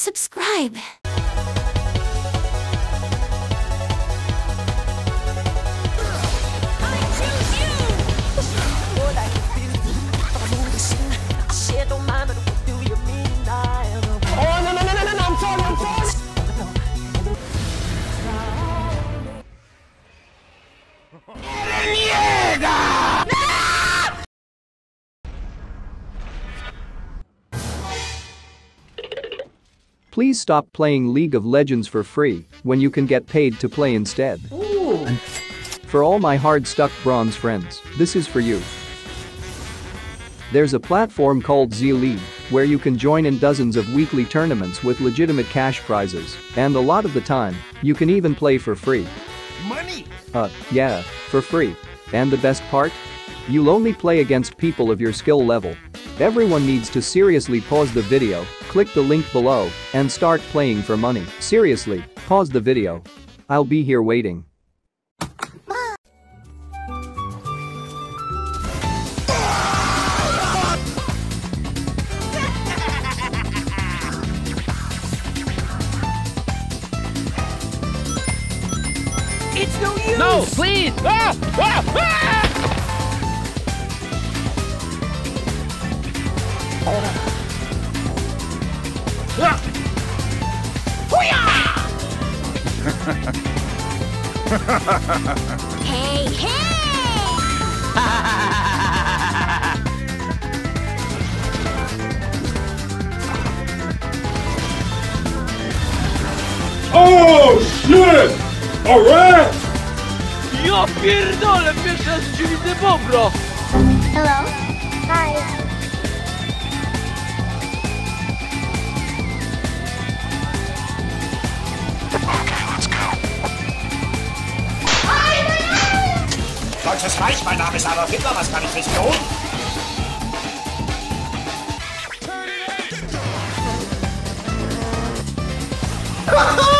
subscribe. Oh, Please stop playing League of Legends for free when you can get paid to play instead. For all my hard-stuck bronze friends, this is for you. There's a platform called Z League where you can join in dozens of weekly tournaments with legitimate cash prizes, and a lot of the time, you can even play for free. Money! Uh, yeah, for free. And the best part? You'll only play against people of your skill level. Everyone needs to seriously pause the video, click the link below, and start playing for money. Seriously, pause the video. I'll be here waiting. It's no use. No, please! Ah! Ah! Ah! Ah! Hey, hey! Oh shit! Alright! Ja pierdolę, pierwszy raz w życiu widzę bobro! Hello? Hi. Deutsches Reich, mein Name ist Adolf Hitler, was kann ich Sie tun? what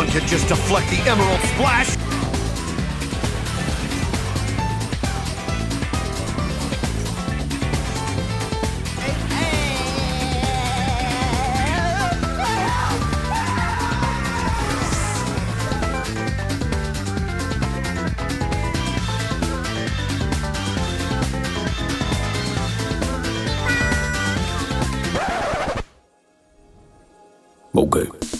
One can just deflect the Emerald Splash! Okay.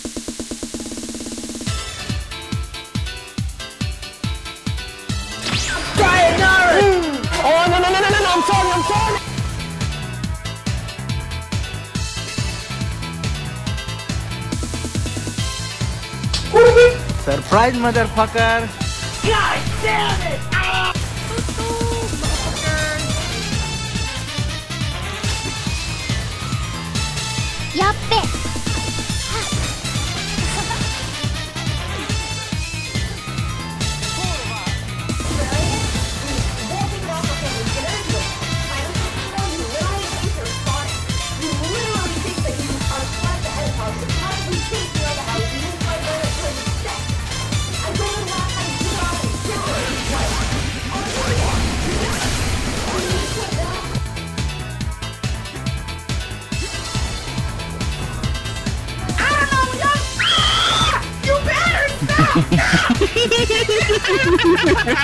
Surprise, motherfucker! Yappe. Dude,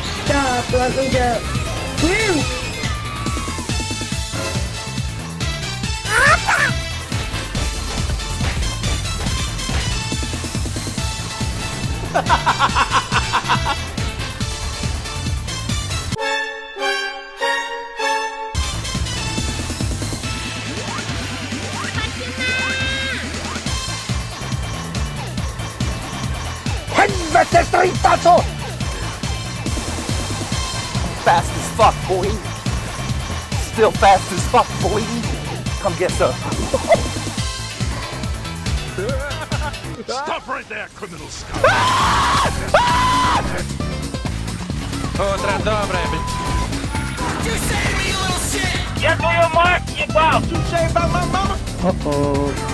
stop. Let me go. Woo! Henvete stritazo! Fast as fuck, boy. Still fast as fuck, boy. Come get some. Stop right there, criminal scum! Утро доброе, блядь. Я твою мать ебал! Where's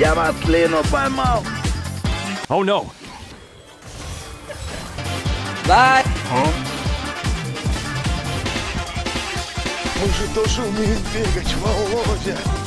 Я вас Лину поймал. Oh no! Бай. Он же тоже умеет бегать, Володя.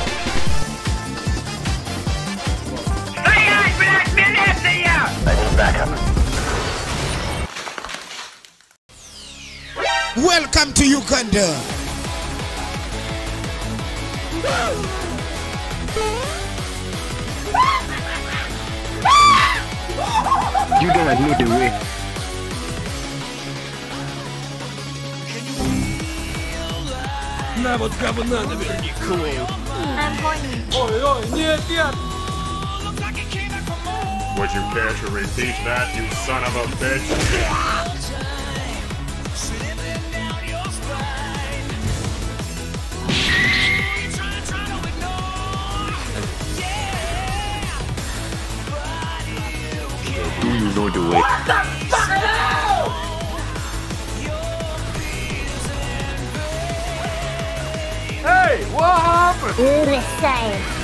Welcome to Uganda. You don't know the way. На вот говна наверни, клоун. I'm horny. Ой, ой, нет, нет! Would you care to repeat that, you son of a bitch? Do you know the way? Hey, what happened? Do the same.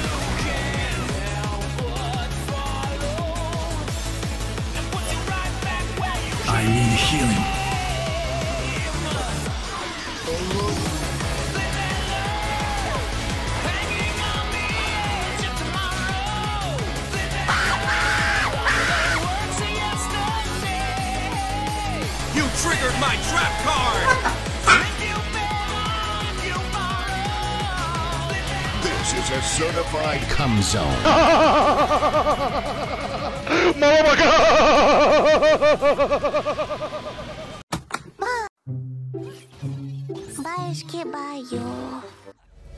certified cum zone.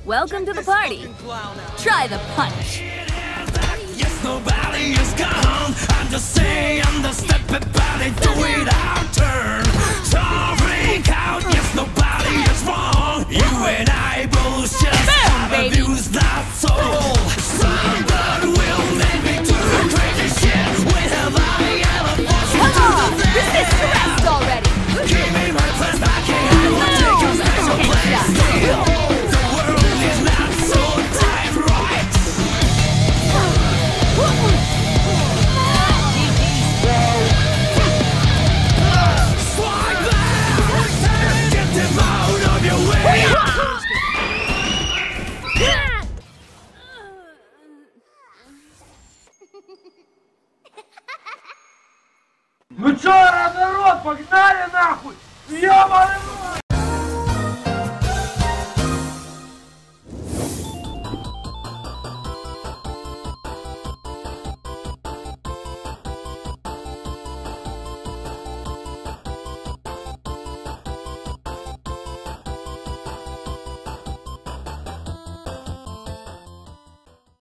Welcome to the party. Try the punch. Yes, nobody is gone. I'm just saying the step body. Do it our turn. So freak out. Yes, nobody is wrong. You and I both just.